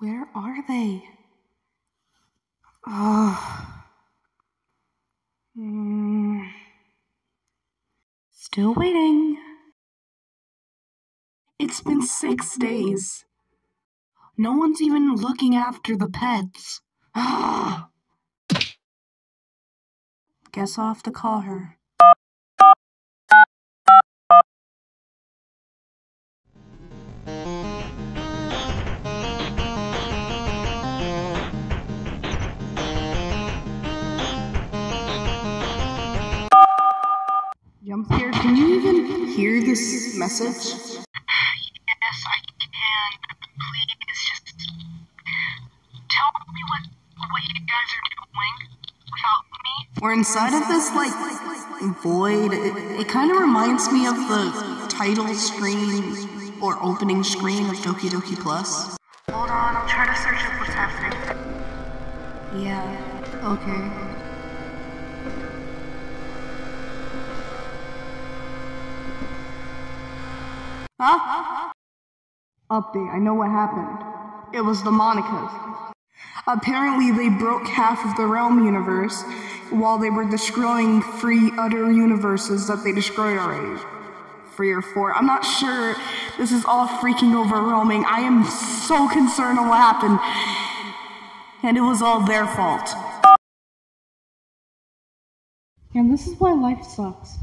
Where are they? Ah. Mm. Still waiting. It's been six days. No one's even looking after the pets. Ah. Guess I'll have to call her. Hear this message? Yes, I can. Please just tell me what what you guys are doing without me. We're inside of this, like, void. It, it kind of reminds me of the title screen or opening screen of Doki Doki Plus. Hold on, I'm trying to search up what's happening. Yeah, okay. Huh? Update, I know what happened. It was the Monikas. Apparently, they broke half of the Realm universe while they were destroying three other universes that they destroyed already. Three or four. I'm not sure. This is all freaking overwhelming. I am so concerned on what happened. And it was all their fault. And this is why life sucks.